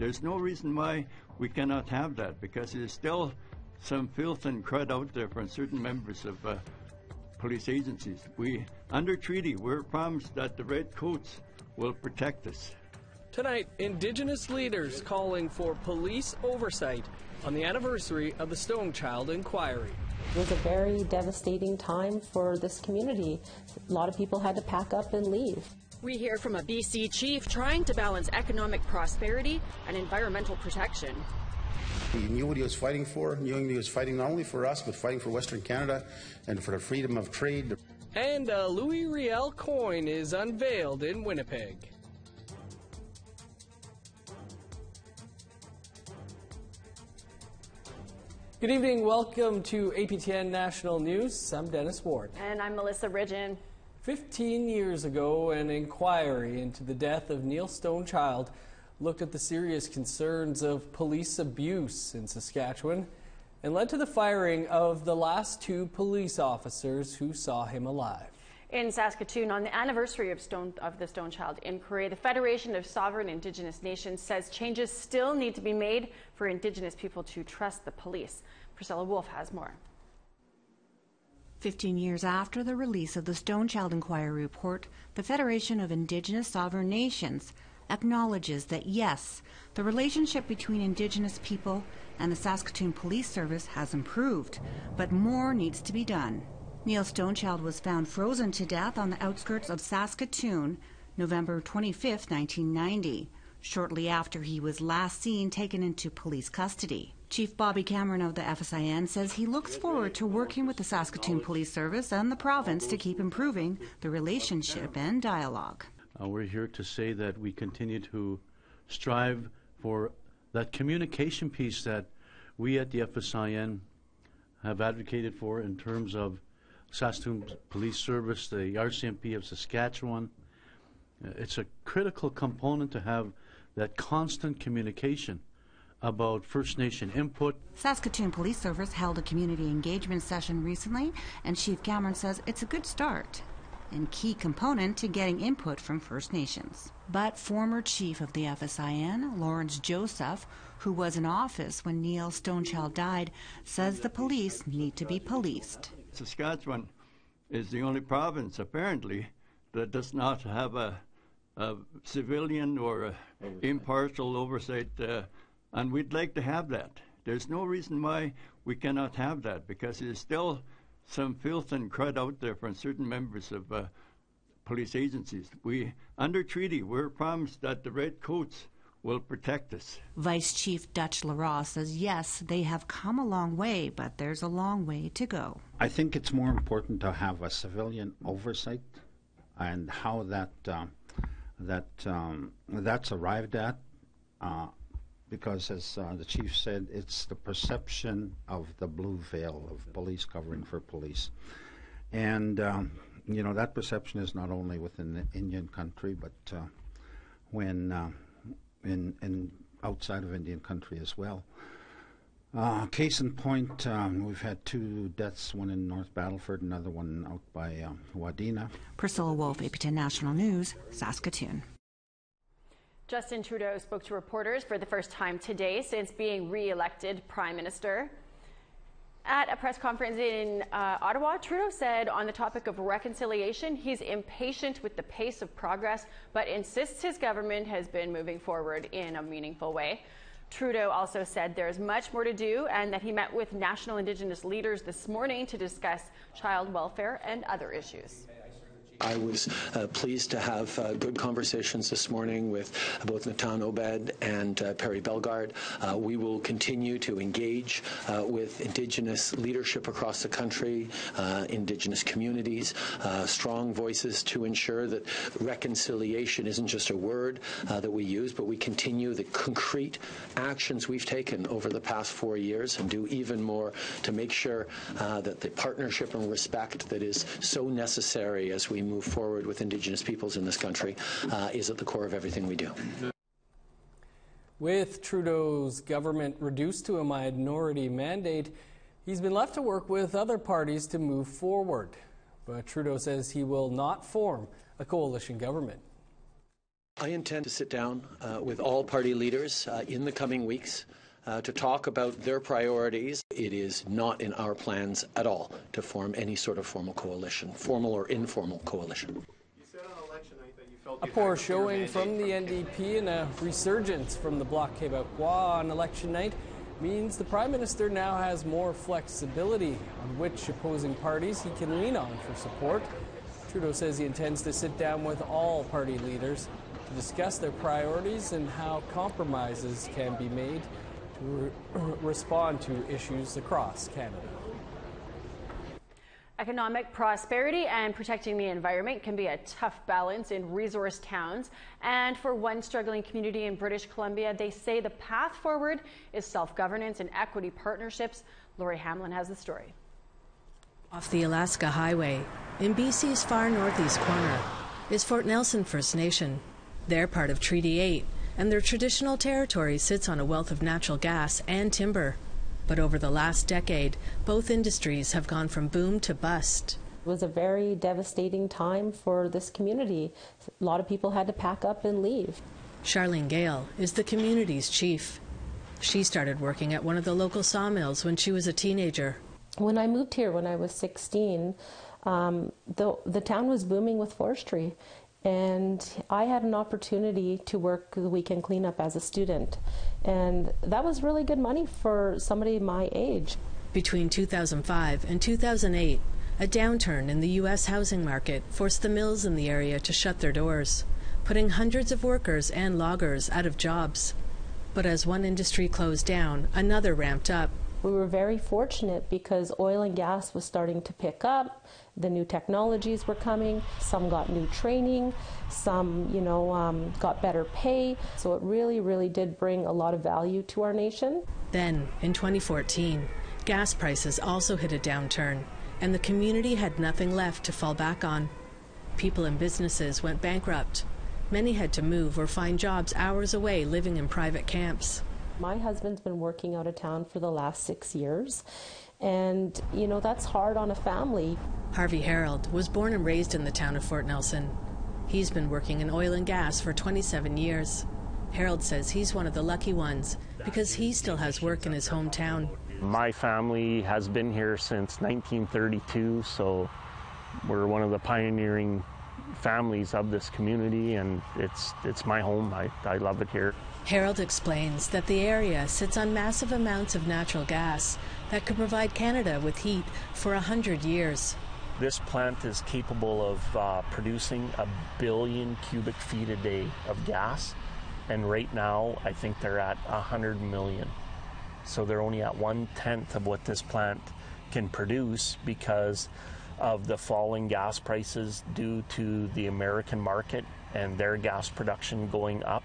There's no reason why we cannot have that because there's still some filth and crud out there from certain members of uh, police agencies. We, under treaty, we're promised that the red coats will protect us. Tonight, Indigenous leaders calling for police oversight on the anniversary of the Stonechild Inquiry. It was a very devastating time for this community. A lot of people had to pack up and leave. We hear from a BC chief trying to balance economic prosperity and environmental protection. He knew what he was fighting for, knew he was fighting not only for us, but fighting for Western Canada and for the freedom of trade. And a Louis Riel coin is unveiled in Winnipeg. Good evening. Welcome to APTN National News. I'm Dennis Ward. And I'm Melissa Ridgen. 15 years ago, an inquiry into the death of Neil Stonechild looked at the serious concerns of police abuse in Saskatchewan and led to the firing of the last two police officers who saw him alive. In Saskatoon, on the anniversary of, Stone, of the Stonechild inquiry, the Federation of Sovereign Indigenous Nations says changes still need to be made for Indigenous people to trust the police. Priscilla Wolf has more. 15 years after the release of the Stonechild Inquiry report, the Federation of Indigenous Sovereign Nations acknowledges that yes, the relationship between Indigenous people and the Saskatoon Police Service has improved, but more needs to be done. Neil Stonechild was found frozen to death on the outskirts of Saskatoon November 25, 1990, shortly after he was last seen taken into police custody. Chief Bobby Cameron of the FSIN says he looks forward to working with the Saskatoon Police Service and the province to keep improving the relationship and dialogue. Uh, we're here to say that we continue to strive for that communication piece that we at the FSIN have advocated for in terms of Saskatoon Police Service, the RCMP of Saskatchewan. Uh, it's a critical component to have that constant communication about First Nation input. Saskatoon Police Service held a community engagement session recently, and Chief Cameron says it's a good start and key component to getting input from First Nations. But former chief of the FSIN, Lawrence Joseph, who was in office when Neil Stonechild died, says the police need to be policed. Saskatchewan is the only province, apparently, that does not have a, a civilian or a impartial oversight, uh, and we'd like to have that. There's no reason why we cannot have that because there's still some filth and crud out there from certain members of uh, police agencies. We, under treaty, we're promised that the red coats will protect us. Vice Chief Dutch Lerat says yes, they have come a long way, but there's a long way to go. I think it's more important to have a civilian oversight and how that uh, that um, that's arrived at. Uh, because, as uh, the chief said, it's the perception of the blue veil of police covering for police, and um, you know that perception is not only within the Indian country, but uh, when uh, in, in outside of Indian country as well. Uh, case in point, um, we've had two deaths, one in North Battleford, another one out by um, Wadena. Priscilla Wolf, APTN National News, Saskatoon. Justin Trudeau spoke to reporters for the first time today since being re-elected Prime Minister. At a press conference in uh, Ottawa, Trudeau said on the topic of reconciliation, he's impatient with the pace of progress, but insists his government has been moving forward in a meaningful way. Trudeau also said there's much more to do and that he met with national Indigenous leaders this morning to discuss child welfare and other issues. I was uh, pleased to have uh, good conversations this morning with both Natan Obed and uh, Perry Bellegarde. Uh, we will continue to engage uh, with Indigenous leadership across the country, uh, Indigenous communities, strong voices to ensure that reconciliation isn't just a word that we use, but we continue the concrete actions we've taken over the past four years and do even more to make sure that the partnership and respect that is so necessary as we move forward with Indigenous peoples in this country uh, is at the core of everything we do. With Trudeau's government reduced to a minority mandate, he's been left to work with other parties to move forward. But Trudeau says he will not form a coalition government. I intend to sit down uh, with all party leaders uh, in the coming weeks uh, to talk about their priorities. It is not in our plans at all to form any sort of formal coalition, formal or informal coalition. A poor showing from the NDP and a resurgence from the Bloc Québécois on election night means the Prime Minister now has more flexibility on which opposing parties he can lean on for support. Trudeau says he intends to sit down with all party leaders to discuss their priorities and how compromises can be made to re- respond to issues across Canada. Economic prosperity and protecting the environment can be a tough balance in resource towns. And for one struggling community in British Columbia, they say the path forward is self governance and equity partnerships. Lori Hamlin has the story. Off the Alaska Highway, in BC's far northeast corner, is Fort Nelson First Nation. They're part of Treaty 8, and their traditional territory sits on a wealth of natural gas and timber. But over the last decade, both industries have gone from boom to bust. It was a very devastating time for this community. A lot of people had to pack up and leave. Sharleen Gale is the community's chief. She started working at one of the local sawmills when she was a teenager. When I moved here when I was 16, um, the, the town was booming with forestry. And I had an opportunity to work the weekend cleanup as a student. And that was really good money for somebody my age. Between 2005 and 2008, a downturn in the U.S. housing market forced the mills in the area to shut their doors, putting hundreds of workers and loggers out of jobs. But as one industry closed down, another ramped up. We were very fortunate because oil and gas was starting to pick up. The new technologies were coming. Some got new training. Some, you know, um, got better pay. So it really, really did bring a lot of value to our nation. Then, in 2014, gas prices also hit a downturn, and the community had nothing left to fall back on. People and businesses went bankrupt. Many had to move or find jobs hours away living in private camps. My husband's been working out of town for the last six years, and you know that's hard on a family. Harvey Harold was born and raised in the town of Fort Nelson. He's been working in oil and gas for 27 years. Harold says he's one of the lucky ones because he still has work in his hometown. My family has been here since 1932, so we're one of the pioneering families of this community, and it's it's my home. I, I love it here. Harold explains that the area sits on massive amounts of natural gas that could provide Canada with heat for a hundred years. This plant is capable of uh, producing a billion cubic feet a day of gas, and right now I think they're at 100 million. So they're only at one tenth of what this plant can produce because of the falling gas prices due to the American market and their gas production going up.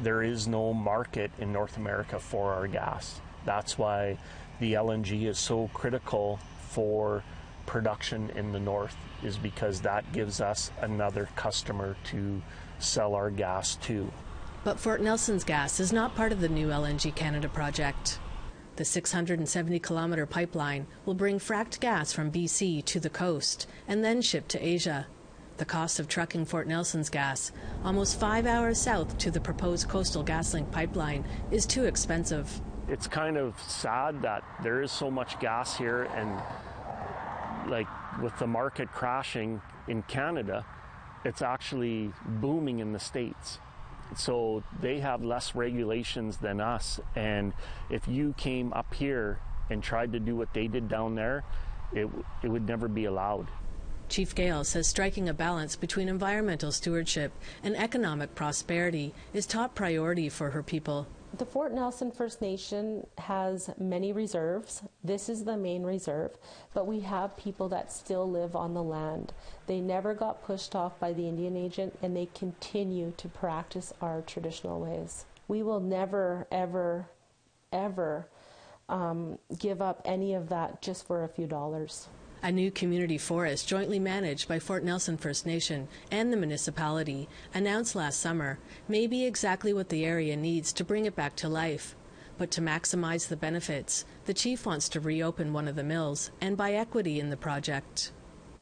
There is no market in North America for our gas. That's why the LNG is so critical for production in the north is because that gives us another customer to sell our gas to. But Fort Nelson's gas is not part of the new LNG Canada project. The 670 kilometre pipeline will bring fracked gas from BC to the coast and then ship to Asia. The cost of trucking Fort Nelson's gas, almost five hours south to the proposed Coastal GasLink pipeline, is too expensive. It's kind of sad that there is so much gas here, and like with the market crashing in Canada, it's actually booming in the States. So they have less regulations than us. And if you came up here and tried to do what they did down there, it, it would never be allowed. Chief Gale says striking a balance between environmental stewardship and economic prosperity is top priority for her people. The Fort Nelson First Nation has many reserves. This is the main reserve, but we have people that still live on the land. They never got pushed off by the Indian agent and they continue to practice our traditional ways. We will never, ever, ever um, give up any of that just for a few dollars. A new community forest jointly managed by Fort Nelson First Nation and the municipality, announced last summer, may be exactly what the area needs to bring it back to life. But to maximize the benefits, the chief wants to reopen one of the mills and buy equity in the project.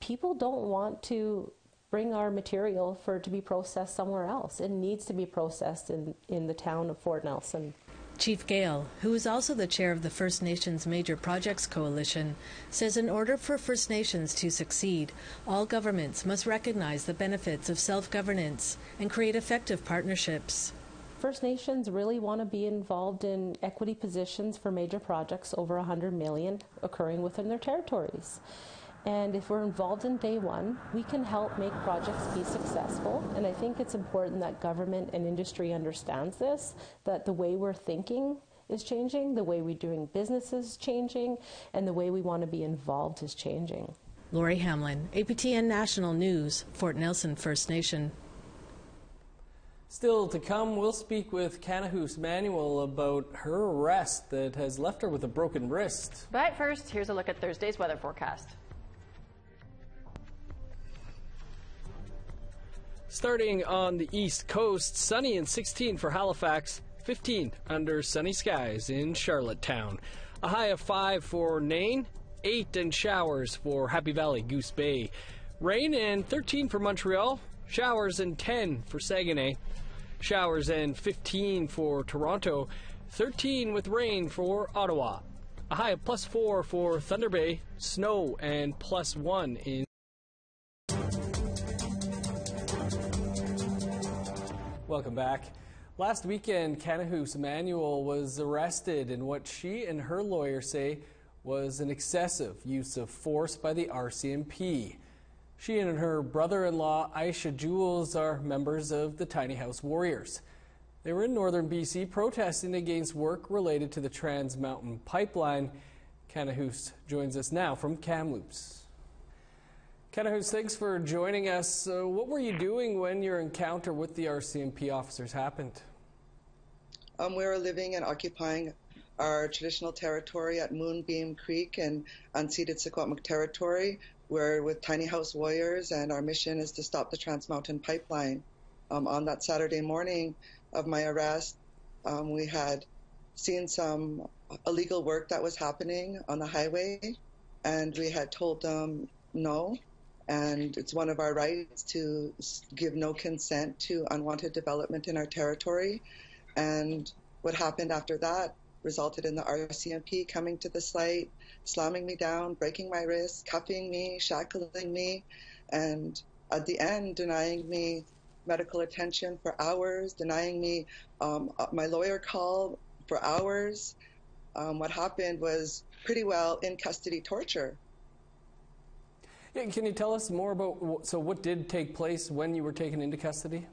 People don't want to bring our material for to be processed somewhere else. It needs to be processed in, in the town of Fort Nelson. Chief Gale, who is also the chair of the First Nations Major Projects Coalition, says in order for First Nations to succeed, all governments must recognize the benefits of self governance and create effective partnerships. First Nations really want to be involved in equity positions for major projects over 100 million occurring within their territories. And if we're involved in day one, we can help make projects be successful. And I think it's important that government and industry understands this, that the way we're thinking is changing, the way we're doing business is changing, and the way we want to be involved is changing. Lori Hamlin, APTN National News, Fort Nelson First Nation. Still to come, we'll speak with Kanahus Manuel about her arrest that has left her with a broken wrist. But first, here's a look at Thursday's weather forecast. Starting on the east coast, sunny and 16 for Halifax, 15 under sunny skies in Charlottetown. A high of 5 for Nain, 8 and showers for Happy Valley, Goose Bay. Rain and 13 for Montreal, showers and 10 for Saguenay. Showers and 15 for Toronto, 13 with rain for Ottawa. A high of plus 4 for Thunder Bay, snow and plus 1 in Welcome back. Last weekend, Kanahus Manuel was arrested in what she and her lawyer say was an excessive use of force by the RCMP. She and her brother in law, Aisha Jules, are members of the Tiny House Warriors. They were in northern BC protesting against work related to the Trans Mountain Pipeline. Kanahus joins us now from Kamloops. Kanahus, thanks for joining us. Uh, what were you doing when your encounter with the RCMP officers happened? Um, we were living and occupying our traditional territory at Moonbeam Creek and unceded Secwepemc territory. We're with Tiny House Warriors, and our mission is to stop the Trans Mountain Pipeline. Um, on that Saturday morning of my arrest, um, we had seen some illegal work that was happening on the highway, and we had told them no, and it's one of our rights to give no consent to unwanted development in our territory. And what happened after that resulted in the RCMP coming to the site, slamming me down, breaking my wrist, cuffing me, shackling me, and at the end denying me medical attention for hours, denying me um, my lawyer call for hours. Um, what happened was pretty well in custody torture. Yeah, can you tell us more about so what did take place when you were taken into custody?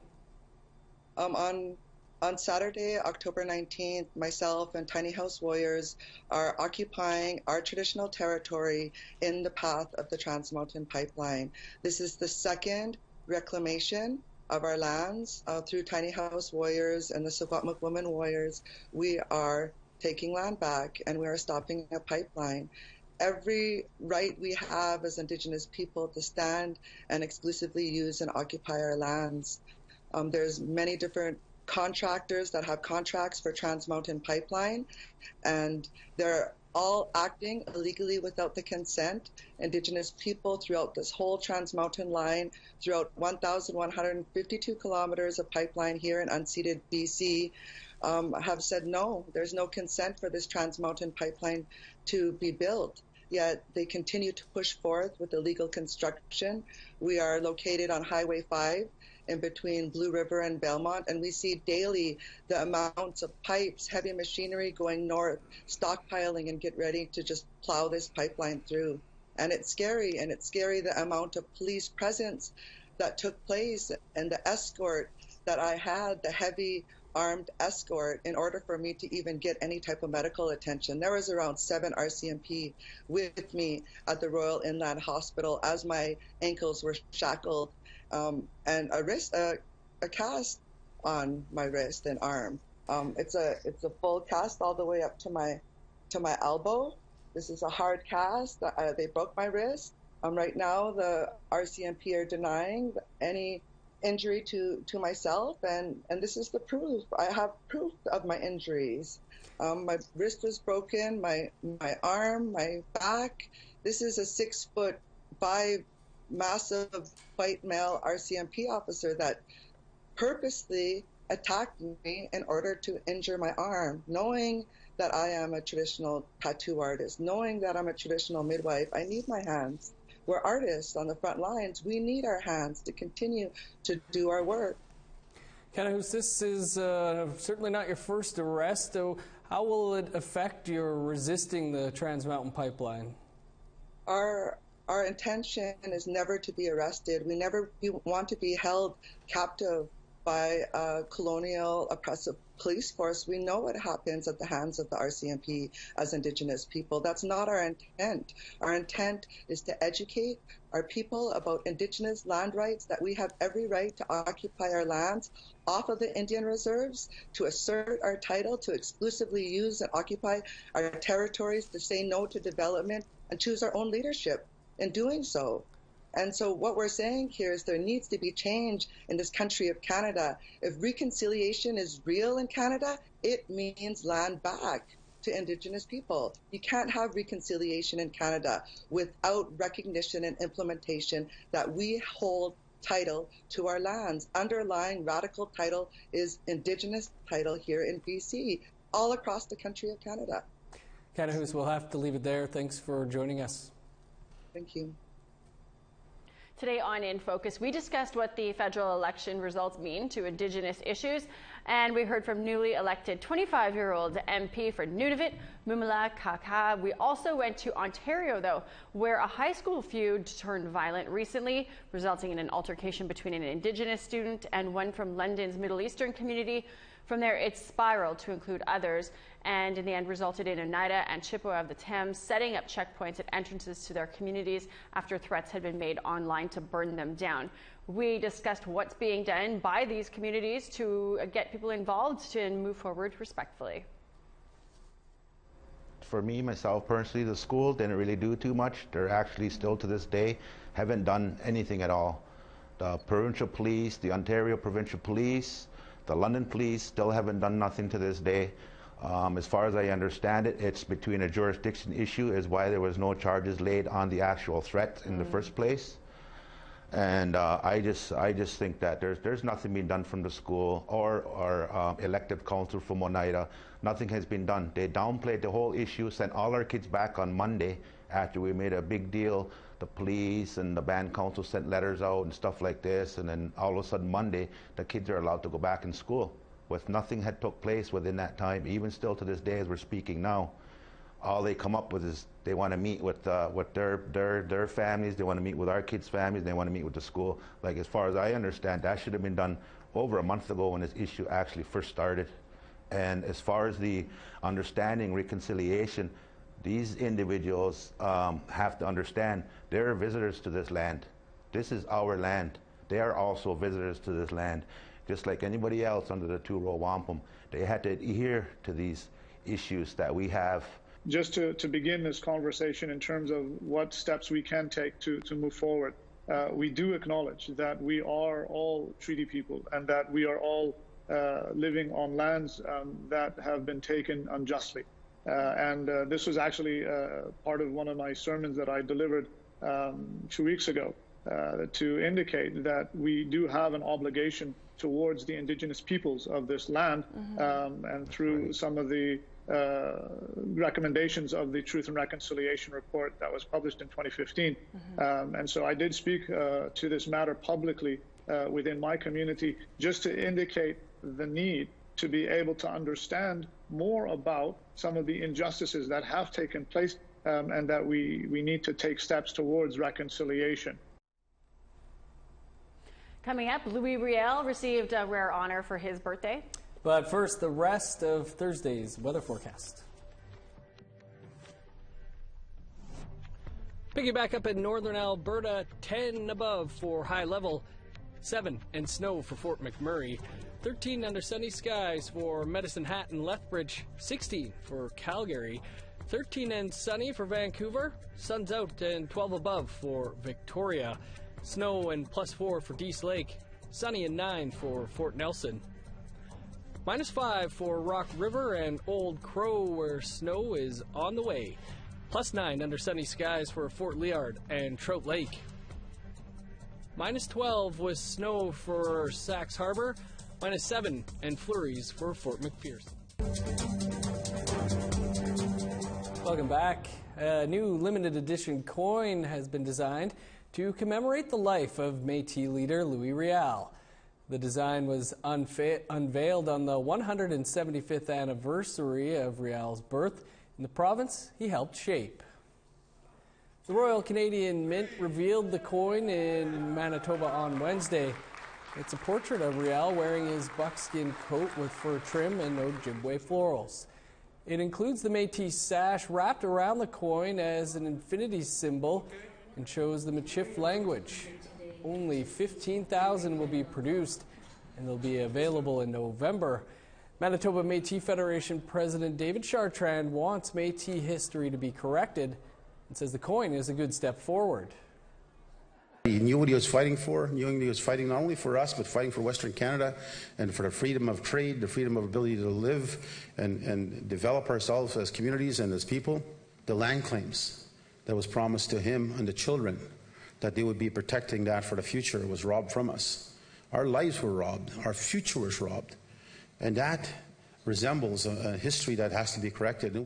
Um, on on Saturday, October 19th, myself and Tiny House Warriors are occupying our traditional territory in the path of the Trans Mountain Pipeline. This is the second reclamation of our lands uh, through Tiny House Warriors and the Secwepemc Women Warriors. We are taking land back and we are stopping a pipeline every right we have as Indigenous people to stand and exclusively use and occupy our lands. Um, there's many different contractors that have contracts for Trans Mountain Pipeline, and they're all acting illegally without the consent. Indigenous people throughout this whole Trans Mountain line, throughout 1,152 kilometers of pipeline here in unceded BC, um, have said no, there's no consent for this Trans Mountain Pipeline to be built yet they continue to push forth with illegal construction. We are located on Highway 5 in between Blue River and Valemount, and we see daily the amounts of pipes, heavy machinery going north, stockpiling and get ready to just plow this pipeline through. And it's scary, and it's scary the amount of police presence that took place and the escort that I had, the heavy armed escort in order for me to even get any type of medical attention. There was around seven RCMP with me at the Royal Inland Hospital as my ankles were shackled um, and a wrist, a, a, cast on my wrist and arm. Um, it's a it's a full cast all the way up to my to my elbow. This is a hard cast. Uh, they broke my wrist. Um, right now, the RCMP are denying any injury to, to myself, and, and this is the proof. I have proof of my injuries. Um, my wrist was broken, my my arm, my back. This is a six foot five massive white male RCMP officer that purposely attacked me in order to injure my arm, knowing that I am a traditional tattoo artist, knowing that I'm a traditional midwife. I need my hands. We're artists on the front lines. We need our hands to continue to do our work. Kanahus, this is uh, certainly not your first arrest. So how will it affect your resisting the Trans Mountain Pipeline? Our our intention is never to be arrested. We never want to be held captive by a colonial oppressive police force. We know what happens at the hands of the RCMP as Indigenous people. That's not our intent. Our intent is to educate our people about Indigenous land rights, that we have every right to occupy our lands off of the Indian reserves, to assert our title, to exclusively use and occupy our territories, to say no to development, and choose our own leadership in doing so. And so what we're saying here is there needs to be change in this country of Canada. If reconciliation is real in Canada, it means land back to Indigenous people. You can't have reconciliation in Canada without recognition and implementation that we hold title to our lands. Underlying radical title is Indigenous title here in BC, all across the country of Canada. Kanahus, we'll have to leave it there. Thanks for joining us. Thank you. Today on In Focus, we discussed what the federal election results mean to Indigenous issues, and we heard from newly elected 25 year old MP for Nunavut, Mumilaaq Qaqqaq. We also went to Ontario, though, where a high school feud turned violent recently, resulting in an altercation between an Indigenous student and one from London's Middle Eastern community. From there, it spiraled to include others, and in the end resulted in Oneida and Chippewa of the Thames setting up checkpoints at entrances to their communities after threats had been made online to burn them down. We discussed what's being done by these communities to uh, get people involved to move forward respectfully. For me, myself personally, the school didn't really do too much. They're actually still to this day haven't done anything at all. The provincial police, the Ontario provincial police, the London police still haven't done nothing to this day. Um, as far as I understand it, it's between a jurisdiction issue is why there was no charges laid on the actual threat in mm. the first place. And uh, I just I just think that there's there's nothing being done from the school or our um, elected council from Oneida. Nothing has been done. They downplayed the whole issue, sent all our kids back on Monday after we made a big deal the police and the band council sent letters out and stuff like this, and then all of a sudden Monday, the kids are allowed to go back in school. With nothing had took place within that time, even still to this day as we're speaking now, all they come up with is they want to meet with uh, with their their their families, they want to meet with our kids' families, they want to meet with the school. Like as far as I understand, that should have been done over a month ago when this issue actually first started. And as far as the understanding reconciliation, these individuals um, have to understand they're visitors to this land. This is our land. They are also visitors to this land. Just like anybody else under the two-row wampum, they had to adhere to these issues that we have. Just to, to begin this conversation in terms of what steps we can take to, to move forward, uh, we do acknowledge that we are all treaty people and that we are all uh, living on lands um, that have been taken unjustly. Uh, and uh, this was actually uh, part of one of my sermons that I delivered um, two weeks ago to indicate that we do have an obligation towards the indigenous peoples of this land, mm-hmm. um, and through some of the uh, recommendations of the Truth and Reconciliation report that was published in 2015. Mm-hmm. Um, and so I did speak uh, to this matter publicly uh, within my community just to indicate the need to be able to understand more about some of the injustices that have taken place um, and that we, we need to take steps towards reconciliation. Coming up, Louis Riel received a rare honor for his birthday. But first, the rest of Thursday's weather forecast. Picking back up in northern Alberta, 10 above for high level, 7 and snow for Fort McMurray. 13 under sunny skies for Medicine Hat and Lethbridge, 16 for Calgary, 13 and sunny for Vancouver, sun's out and 12 above for Victoria, snow and plus 4 for Dease Lake, sunny and 9 for Fort Nelson. Minus 5 for Rock River and Old Crow, where snow is on the way. Plus 9 under sunny skies for Fort Liard and Trout Lake. Minus 12 with snow for Sachs Harbor. Minus 7 and flurries for Fort McPherson. Welcome back. A new limited edition coin has been designed to commemorate the life of Métis leader Louis Riel. The design was unveiled on the 175th anniversary of Riel's birth in the province he helped shape. The Royal Canadian Mint revealed the coin in Manitoba on Wednesday. It's a portrait of Riel wearing his buckskin coat with fur trim and Ojibwe florals. It includes the Métis sash wrapped around the coin as an infinity symbol and shows the Michif language. Only 15,000 will be produced and they'll be available in November. Manitoba Métis Federation President David Chartrand wants Métis history to be corrected and says the coin is a good step forward. He knew what he was fighting for, knew he was fighting not only for us, but fighting for Western Canada and for the freedom of trade, the freedom of ability to live and, and develop ourselves as communities and as people. The land claims that was promised to him and the children, that they would be protecting that for the future, was robbed from us. Our lives were robbed, our future was robbed. And that resembles a, a history that has to be corrected.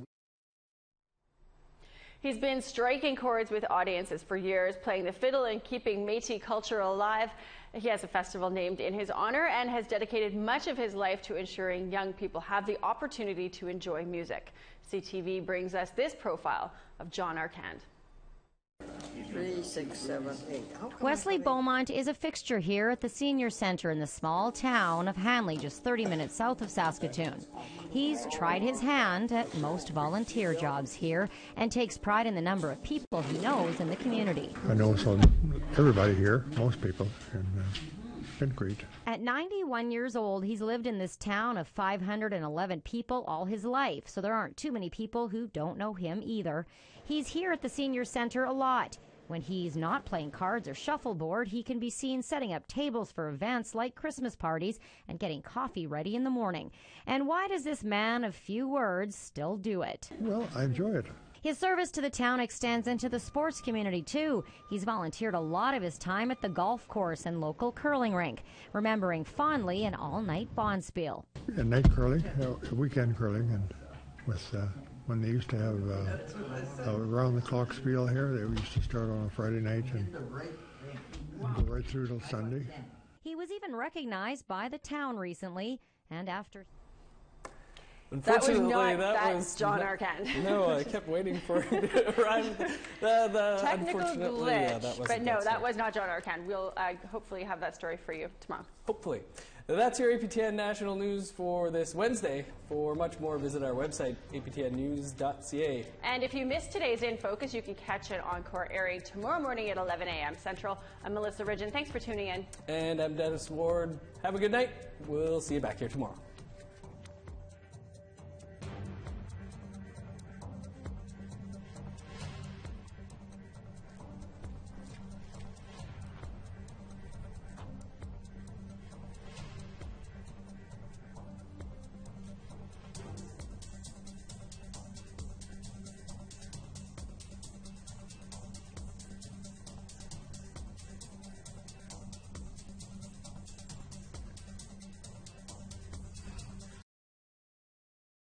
He's been striking chords with audiences for years, playing the fiddle and keeping Métis culture alive. He has a festival named in his honor and has dedicated much of his life to ensuring young people have the opportunity to enjoy music. CTV brings us this profile of John Arcand. Three, six, seven, eight. Wesley Beaumont is a fixture here at the Senior Center in the small town of Hanley, just 30 minutes south of Saskatoon. He's tried his hand at most volunteer jobs here and takes pride in the number of people he knows in the community. I know some everybody here, most people, and uh, been great. At 91 years old, he's lived in this town of 511 people all his life, so there aren't too many people who don't know him either. He's here at the Senior Center a lot. When he's not playing cards or shuffleboard, he can be seen setting up tables for events like Christmas parties and getting coffee ready in the morning. And why does this man of few words still do it? Well, I enjoy it. His service to the town extends into the sports community too. He's volunteered a lot of his time at the golf course and local curling rink, remembering fondly an all-night bonspiel. And night curling, uh, weekend curling, and with uh, when they used to have uh, a round-the-clock spiel here, they used to start on a Friday night and, and go right through till Sunday. He was even recognized by the town recently, and after. That was Unfortunately, not that that's was John not- Arcand. No, I kept waiting for it to arrive. The, the, Technical glitch, yeah, that but no, that that story. was not John Arcand. We'll uh, hopefully have that story for you tomorrow. Hopefully. That's your APTN national news for this Wednesday. For much more, visit our website, aptnnews.ca. And if you missed today's In Focus, you can catch it on Core airing tomorrow morning at 11 a.m. Central. I'm Melissa Ridgen. Thanks for tuning in. And I'm Dennis Ward. Have a good night. We'll see you back here tomorrow.